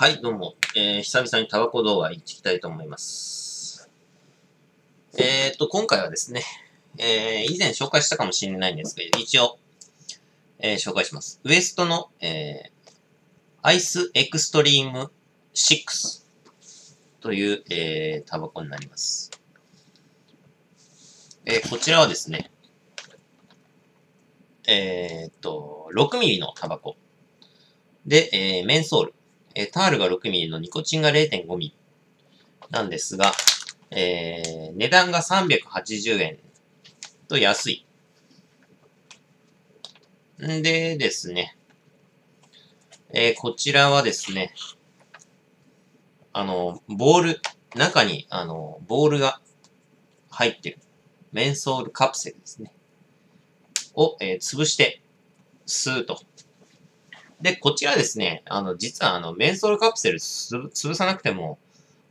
はい、どうも。えー、久々にタバコ動画行ってきたいと思います。えーと、今回はですね、えー、以前紹介したかもしれないんですけど、一応、えー、紹介します。ウエストの、えー、アイスエクストリーム6という、えー、タバコになります。えー、こちらはですね、えーと、6ミリのタバコ。で、えー、メンソール。えータールが6ミリのニコチンが0.5ミリなんですが、えー、値段が380円と安い。んでですね、えーこちらはですね、あの、ボール、中に、あの、ボールが入ってる、メンソールカプセルですね。を、えー潰して、吸うと。で、こちらですね、あの、実はあの、メンソールカプセル潰さなくても、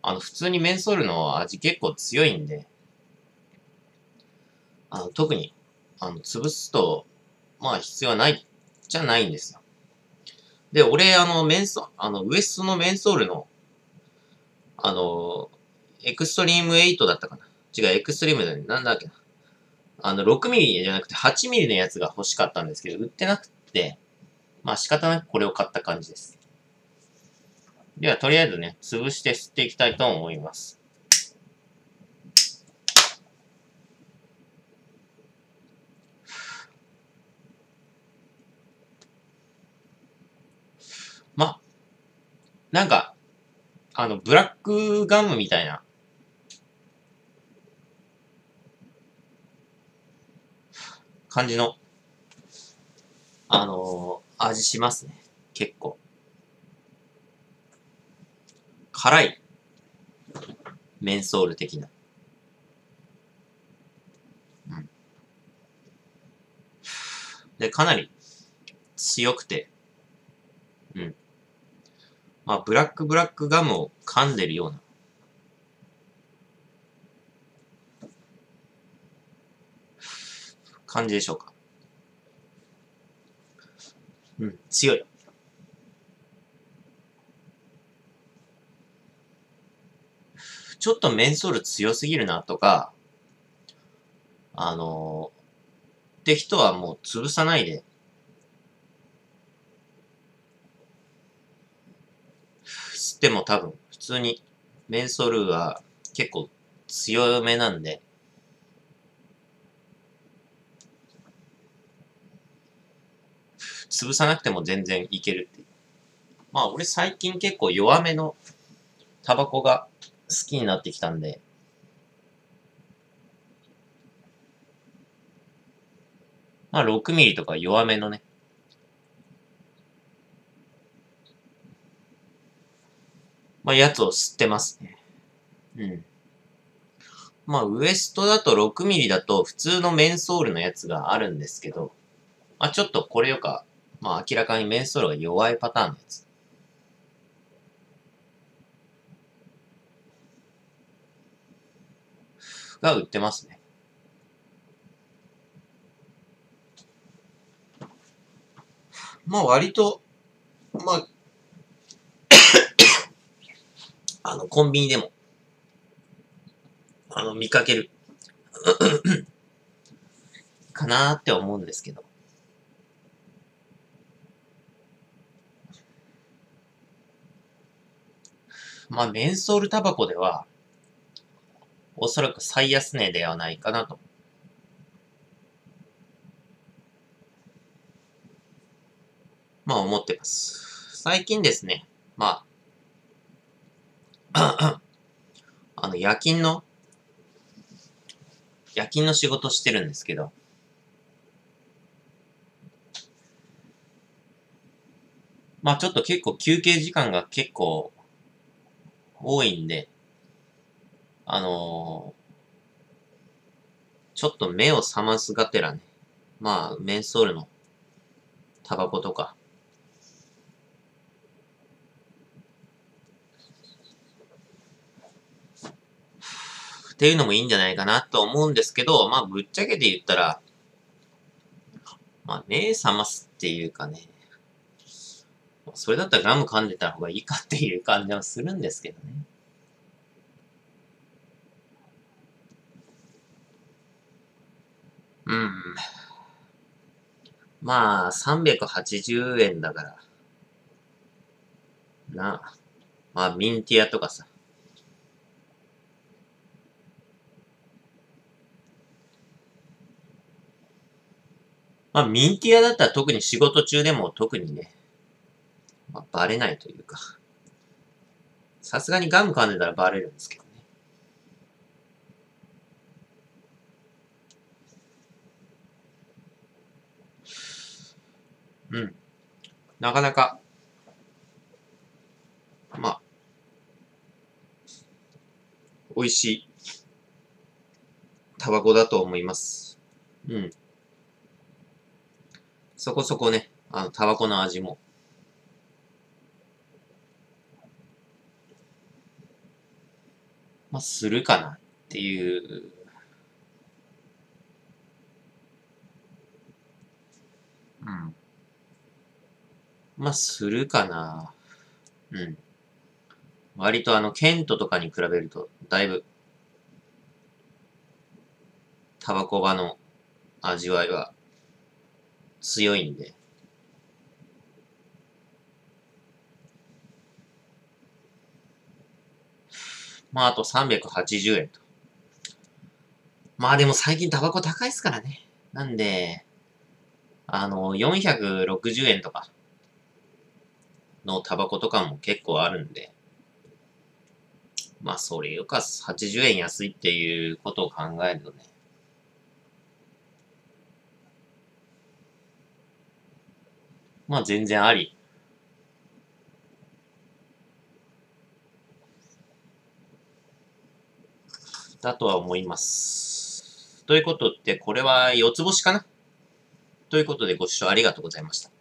あの、普通にメンソールの味結構強いんで、あの、特に、あの、潰すと、まあ必要はない、じゃないんですよ。で、俺、あの、メンソ、あの、ウエストのメンソールの、あの、エクストリーム8だったかな。違う、エクストリームだね。なんだっけな。あの、6ミリじゃなくて8ミリのやつが欲しかったんですけど、売ってなくて、まあ仕方なくこれを買った感じです。では、とりあえずね、潰して吸っていきたいと思います。ま、なんか、あの、ブラックガムみたいな、感じの、あのー味しますね。結構。辛い。メンソール的な。うん。で、かなり強くて、うん。まあ、ブラックブラックガムを噛んでるような。感じでしょうか。うん、強い。ちょっとメンソール強すぎるなとか、あのー、って人はもう潰さないで、吸っても多分普通にメンソールは結構強めなんで、潰さなくても全然いけるっていう。まあ俺最近結構弱めのタバコが好きになってきたんで、まあ6ミリとか弱めのね、まあやつを吸ってますね。うん。まあウエストだと6ミリだと普通のメンソールのやつがあるんですけど、まあちょっとこれよかまあ明らかにメンソールが弱いパターンのやつ。が売ってますね。まあ割と、まあ、あの、コンビニでも、あの、見かける、かなーって思うんですけど。まあ、メンソールタバコでは、おそらく最安値ではないかなと。まあ、思ってます。最近ですね、まあ、あの、夜勤の、夜勤の仕事してるんですけど、まあちょっと結構休憩時間が結構多いんで、あのーちょっと目を覚ますがてらね、まあ、メンソールのタバコとか、っていうのもいいんじゃないかなと思うんですけど、まあ、ぶっちゃけて言ったら、まあ、目覚ますっていうかね、それだったらガム噛んでた方がいいかっていう感じはするんですけどね。うん。まあ、380円だから。な。まあ、ミンティアとかさ。まあ、ミンティアだったら特に仕事中でも特にね、まあ、バレないというか。さすがにガム噛んでたらバレるんですけどね。うん。なかなか、まあ、美味しいタバコだと思います。うん。そこそこね、あの、タバコの味も。まあ、するかなっていう。うん。まあ、するかな。うん。割とあの、ケントとかに比べると、だいぶ、タバコ場の味わいは強いんで。まあ、あと380円と。まあでも最近タバコ高いっすからね。なんで、あの、460円とかのタバコとかも結構あるんで、まあそれよか80円安いっていうことを考えるとね、まあ全然あり。だとは思います。ということで、これは4つ星かなということでご視聴ありがとうございました。